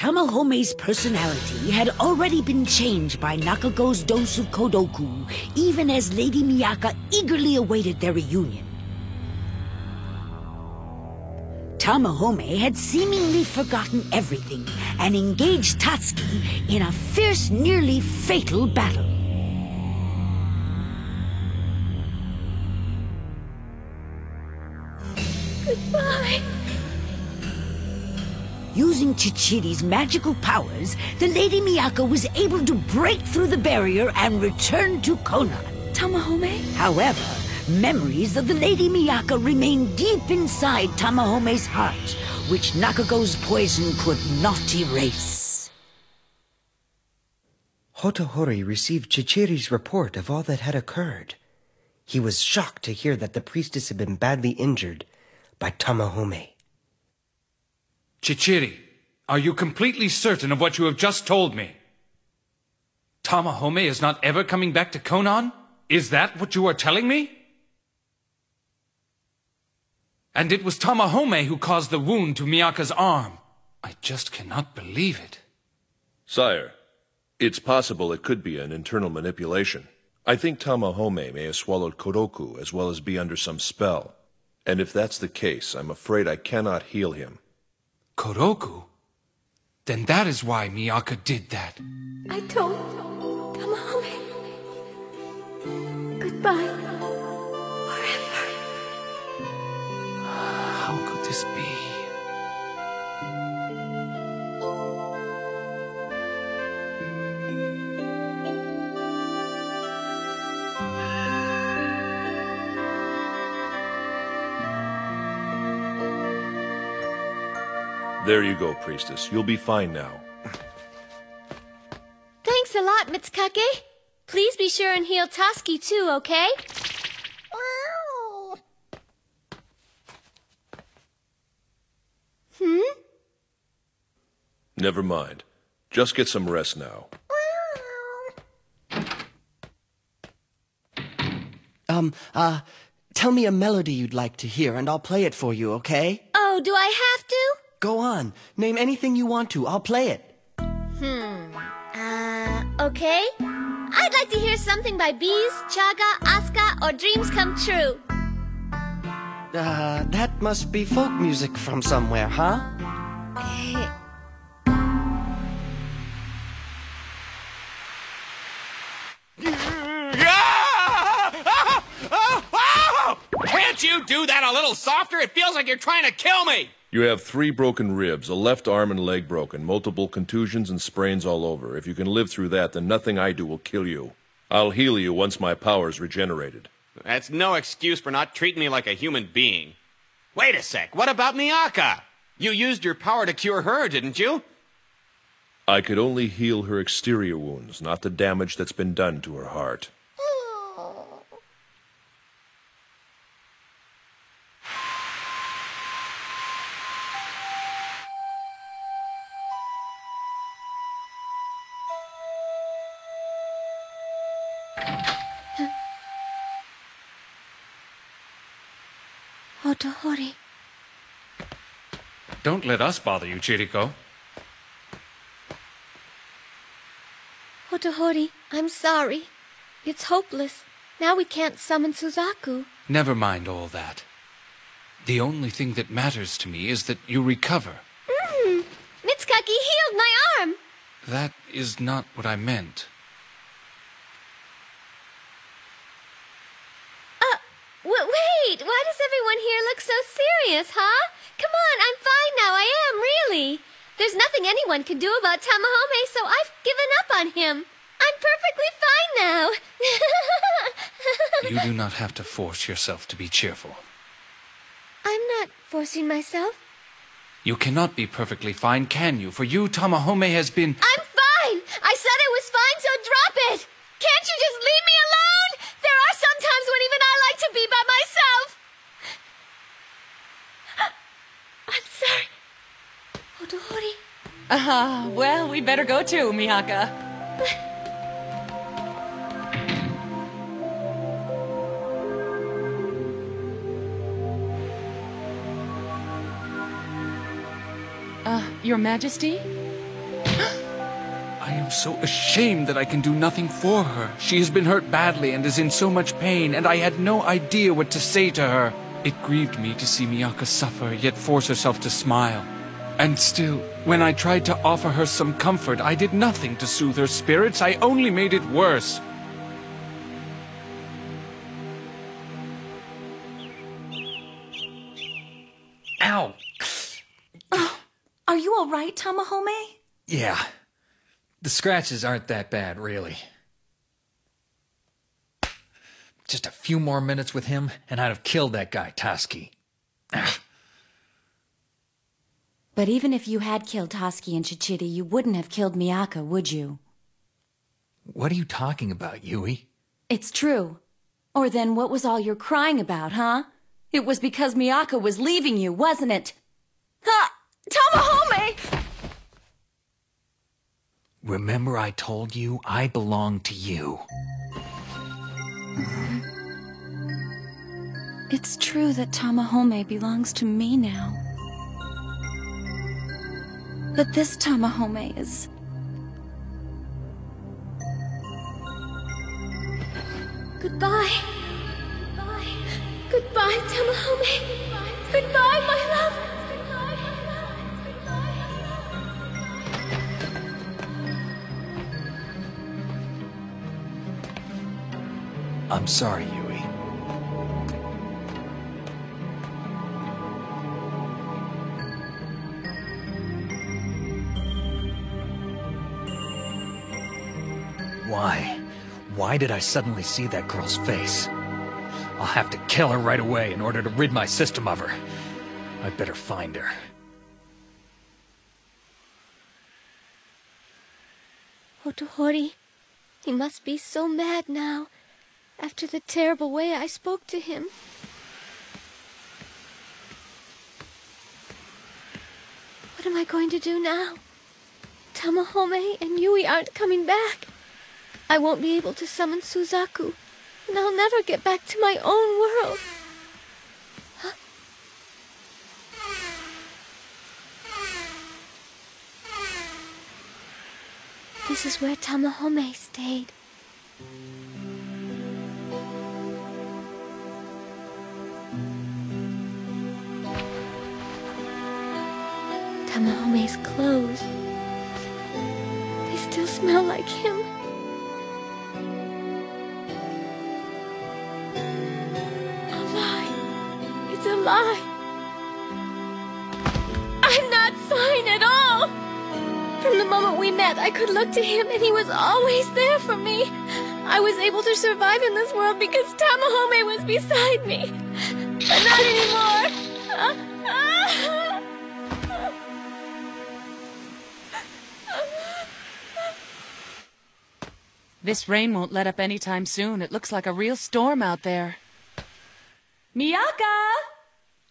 Tamahome's personality had already been changed by Nakago's dose of Kodoku, even as Lady Miaka eagerly awaited their reunion. Tamahome had seemingly forgotten everything and engaged Tasuki in a fierce, nearly fatal battle. Using Chichiri's magical powers, the Lady Miaka was able to break through the barrier and return to Konan. Tamahome? However, memories of the Lady Miaka remain deep inside Tamahome's heart, which Nakago's poison could not erase. Hotohori received Chichiri's report of all that had occurred. He was shocked to hear that the priestess had been badly injured by Tamahome. Chichiri, are you completely certain of what you have just told me? Tamahome is not ever coming back to Konan? Is that what you are telling me? And it was Tamahome who caused the wound to Miaka's arm. I just cannot believe it. Sire, it's possible it could be an internal manipulation. I think Tamahome may have swallowed Kodoku as well as be under some spell. And if that's the case, I'm afraid I cannot heal him. Kodoku? Then that is why Miaka did that. I told Tamahome. Goodbye. Forever. How could this be? There you go, priestess. You'll be fine now. Thanks a lot, Mitsukake. Please be sure and heal Tasuki too, okay? Hmm? Never mind. Just get some rest now. Um, uh, tell me a melody you'd like to hear and I'll play it for you, okay? Oh, do I have to? Go on. Name anything you want to. I'll play it. Hmm. Uh, okay. I'd like to hear something by B'z, Chage, Aska, or Dreams Come True. Uh, that must be folk music from somewhere, huh? Can't you do that a little softer? It feels like you're trying to kill me. You have three broken ribs, a left arm and leg broken, multiple contusions and sprains all over. If you can live through that, then nothing I do will kill you. I'll heal you once my power's regenerated. That's no excuse for not treating me like a human being. Wait a sec. What about Miaka? You used your power to cure her, didn't you? I could only heal her exterior wounds, not the damage that's been done to her heart. Hotohori. Don't let us bother you, Chiriko. Hotohori, I'm sorry. It's hopeless. Now we can't summon Suzaku. Never mind all that. The only thing that matters to me is that you recover. Mm. Mitsukake healed my arm. That is not what I meant. Uh, w- wait. Why does everyone here look so serious, huh? Come on, I'm fine now. I am, really. There's nothing anyone can do about Tamahome, so I've given up on him. I'm perfectly fine now. You do not have to force yourself to be cheerful. I'm not forcing myself. You cannot be perfectly fine, can you? For you, Tamahome has been. I'm fine! I said I was fine, so drop it! Can't you just leave me alone? There are some times when even I like to be by myself. I'm sorry. Hotohori. Ah, well, we better go too, Miaka. Uh, Your Majesty? I'm so ashamed that I can do nothing for her. She has been hurt badly and is in so much pain, and I had no idea what to say to her. It grieved me to see Miaka suffer, yet force herself to smile. And still, when I tried to offer her some comfort, I did nothing to soothe her spirits. I only made it worse. Ow! Oh, Are you all right, Tamahome? Yeah. The scratches aren't that bad, really. Just a few more minutes with him, and I'd have killed that guy, Tasuki. Ah. But even if you had killed Tasuki and Chichiri, you wouldn't have killed Miaka, would you? What are you talking about, Yui? It's true. Or then what was all your crying about, huh? It was because Miaka was leaving you, wasn't it? Ha! Tamahome! Remember I told you I belong to you. It's true that Tamahome belongs to me now. But this Tamahome is... Goodbye. Goodbye. Goodbye. Goodbye, my love. I'm sorry, Yui. Why did I suddenly see that girl's face? I'll have to kill her right away in order to rid my system of her. I'd better find her. Hotohori, he must be so mad now, after the terrible way I spoke to him. What am I going to do now? Tamahome and Yui aren't coming back. I won't be able to summon Suzaku, and I'll never get back to my own world. This is where Tamahome stayed. Tamahome's clothes. They still smell like him. Lie. I'm not fine at all. From the moment we met, I could look to him and he was always there for me. I was able to survive in this world because Tamahome was beside me. But not anymore. This rain won't let up anytime soon. It looks like a real storm out there. Miaka!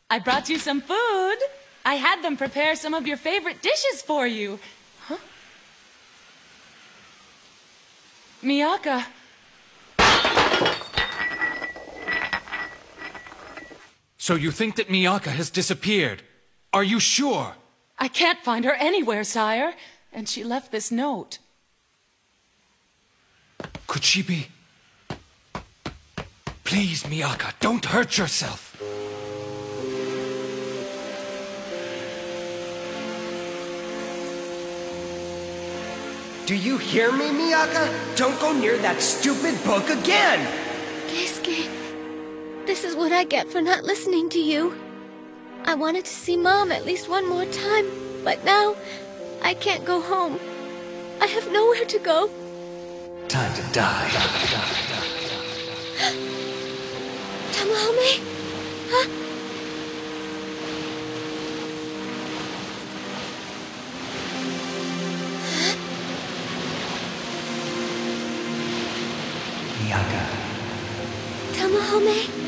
I brought you some food. I had them prepare some of your favorite dishes for you. Huh? Miaka. So you think that Miaka has disappeared? Are you sure? I can't find her anywhere, sire. And she left this note. Could she be? Please, Miaka, don't hurt yourself. Do you hear me, Miaka? Don't go near that stupid book again! Keisuke, this is what I get for not listening to you. I wanted to see Mom at least one more time, but now I can't go home. I have nowhere to go. Time to die. Tamahome? Huh? Tamahome? Tamahome?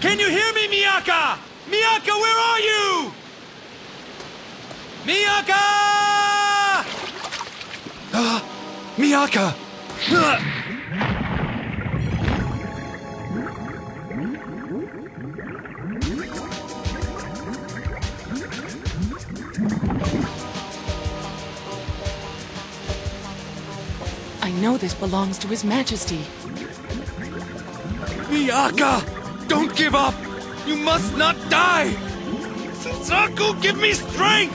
Can you hear me, Miaka? Miaka, where are you? Miaka! Ah, Miaka! Ah! Know this belongs to His Majesty. Miaka! Don't give up! You must not die! Suzaku, give me strength!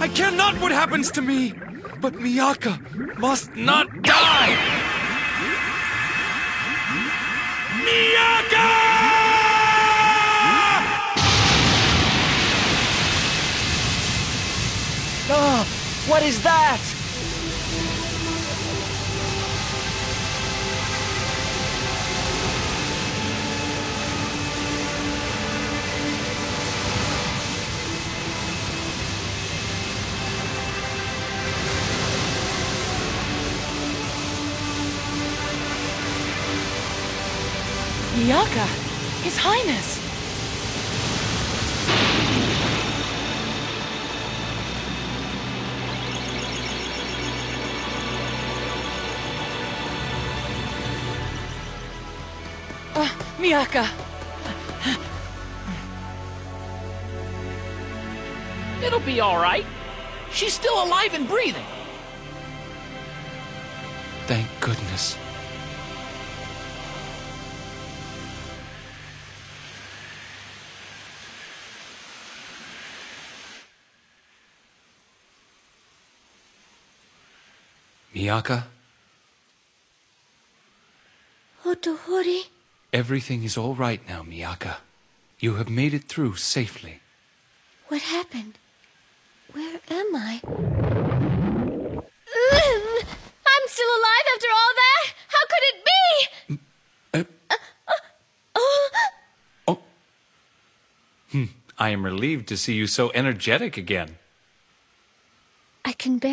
I care not what happens to me, but Miaka must not die! Miaka! Ah, what is that? Miaka! His Highness! Uh, Miaka! It'll be all right. She's still alive and breathing. Thank goodness. Miaka, Hotohori? everything is all right now, Miaka. You have made it through safely. What happened? Where am I? I'm still alive after all that? How could it be? Uh, Oh, oh. Hmm. I am relieved to see you so energetic again.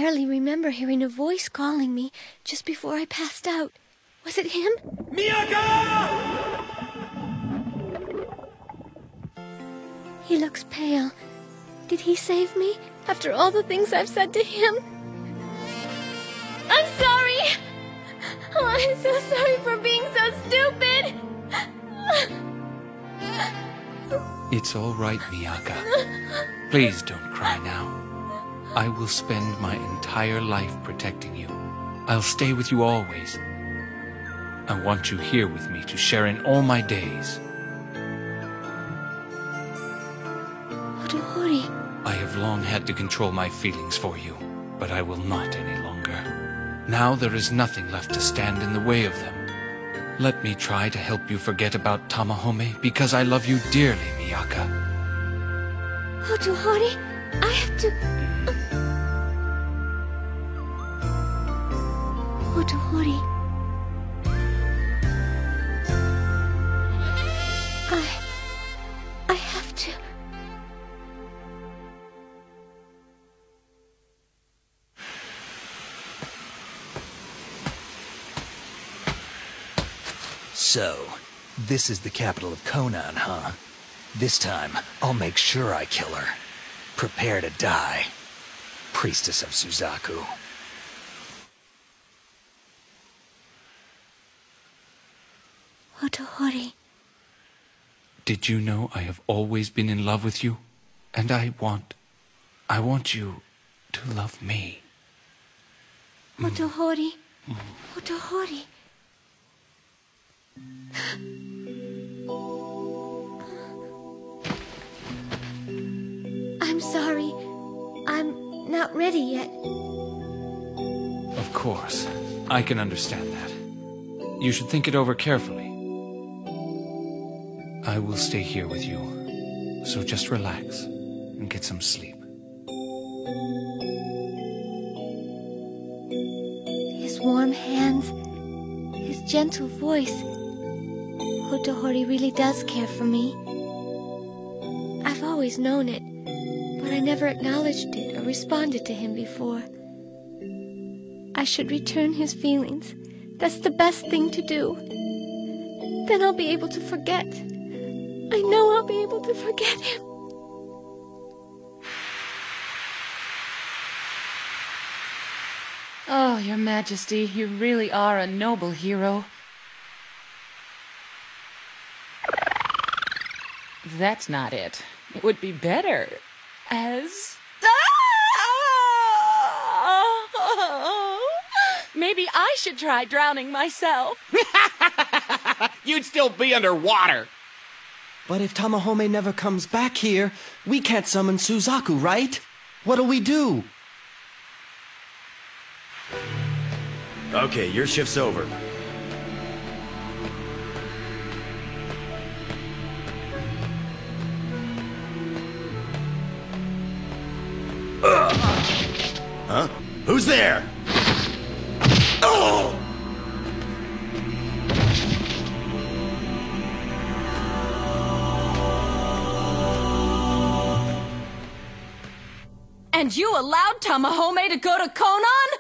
Barely remember hearing a voice calling me just before I passed out. Was it him? Miaka! He looks pale. Did he save me after all the things I've said to him? I'm sorry! Oh, I'm so sorry for being so stupid! It's all right, Miaka. Please don't cry now. I will spend my entire life protecting you. I'll stay with you always. I want you here with me to share in all my days. Hotohori, I have long had to control my feelings for you, but I will not any longer. Now there is nothing left to stand in the way of them. Let me try to help you forget about Tamahome because I love you dearly, Miaka. Hotohori, I have to. Uh, So, this is the capital of Konan, huh? This time, I'll make sure I kill her. Prepare to die. Priestess of Suzaku. Hotohori. Did you know I have always been in love with you? And I want. I want you to love me. Hotohori. Mm. Hotohori. I'm sorry. I'm not ready yet. Of course. I can understand that. You should think it over carefully. I will stay here with you. So just relax and get some sleep. Gentle voice, Hotohori really does care for me. I've always known it, but I never acknowledged it or responded to him before. I should return his feelings. That's the best thing to do. Then I'll be able to forget. I know I'll be able to forget him. Oh, Your Majesty, you really are a noble hero. That's not it. It would be better as. Maybe I should try drowning myself. You'd still be underwater. But if Tamahome never comes back here, we can't summon Suzaku, right? What'll we do? Okay, your shift's over. Huh? Who's there? Oh! And you allowed Tamahome to go to Konan?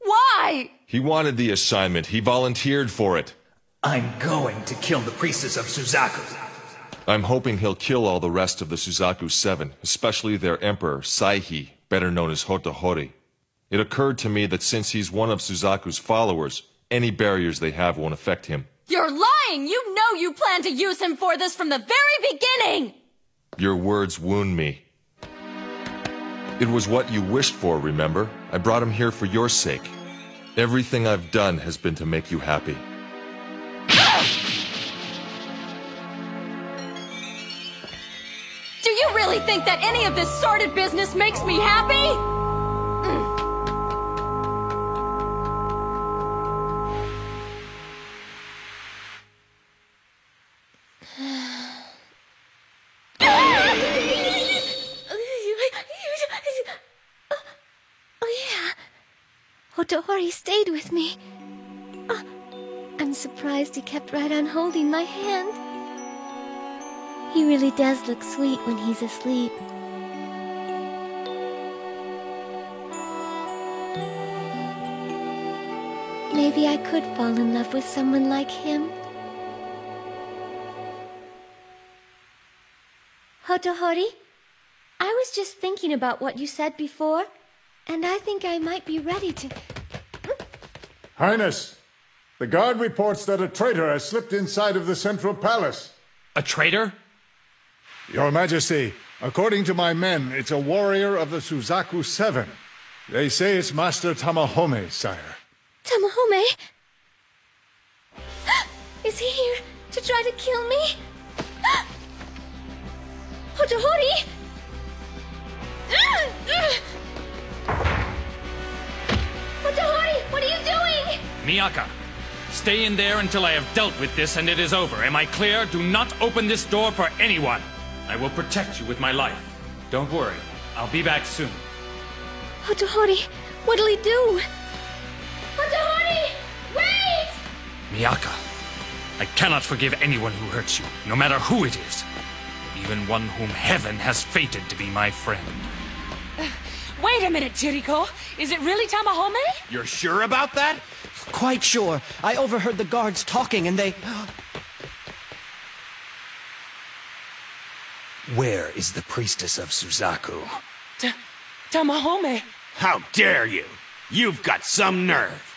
Why? He wanted the assignment. He volunteered for it. I'm going to kill the priestess of Suzaku. I'm hoping he'll kill all the rest of the Suzaku Seven, especially their emperor, Saihi, better known as Hotohori. It occurred to me that since he's one of Suzaku's followers, any barriers they have won't affect him. You're lying! You know you plan to use him for this from the very beginning! Your words wound me. It was what you wished for, remember? I brought him here for your sake. Everything I've done has been to make you happy. Do you really think that any of this sordid business makes me happy? Hotohori stayed with me. Oh, I'm surprised he kept right on holding my hand. He really does look sweet when he's asleep. Maybe I could fall in love with someone like him. Hotohori, I was just thinking about what you said before, and I think I might be ready to. Highness, the guard reports that a traitor has slipped inside of the central palace. A traitor? Your Majesty, according to my men, it's a warrior of the Suzaku Seven. They say it's Master Tamahome, sire. Tamahome? Is he here to try to kill me? Hotohori! Hotohori, Miaka, stay in there until I have dealt with this and it is over. Am I clear? Do not open this door for anyone. I will protect you with my life. Don't worry. I'll be back soon. Hotohori, what'll he do? Hotohori! Wait! Miaka, I cannot forgive anyone who hurts you, no matter who it is. Even one whom heaven has fated to be my friend. Wait a minute, Chiriko. Is it really Tamahome? You're sure about that? Quite sure. I overheard the guards talking and they. Where is the priestess of Suzaku? Ta- Tamahome. How dare you? You've got some nerve.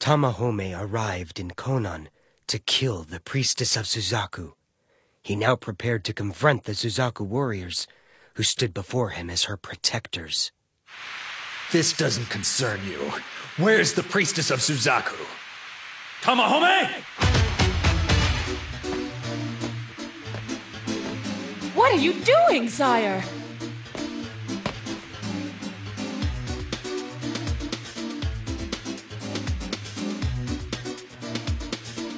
Tamahome arrived in Konan to kill the priestess of Suzaku. He now prepared to confront the Suzaku warriors, who stood before him as her protectors. This doesn't concern you. Where's the priestess of Suzaku? Tamahome! What are you doing, sire?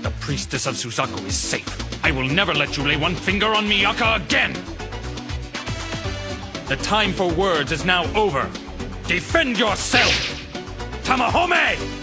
The priestess of Suzaku is safe. I will never let you lay one finger on Miaka again! The time for words is now over. Defend yourself! Tamahome!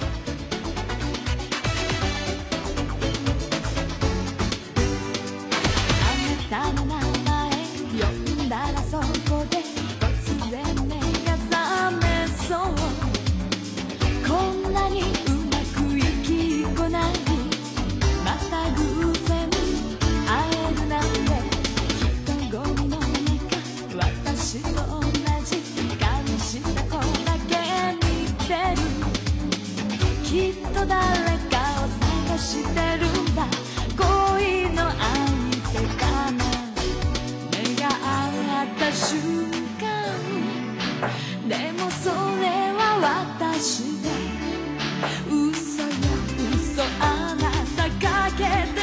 っと誰かを探してるんだ。恋の相手かな。目が合った瞬間。でもそれは私で。嘘よ嘘あなたかけて。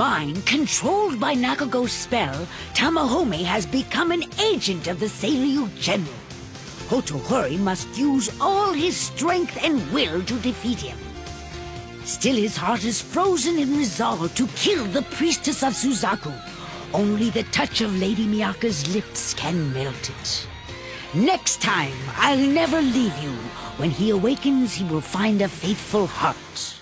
Mind controlled by Nakago's spell, Tamahome has become an agent of the Seiryu General. Hotohori must use all his strength and will to defeat him. Still, his heart is frozen in resolve to kill the priestess of Suzaku. Only the touch of Lady Miaka's lips can melt it. Next time, I'll never leave you. When he awakens, he will find a faithful heart.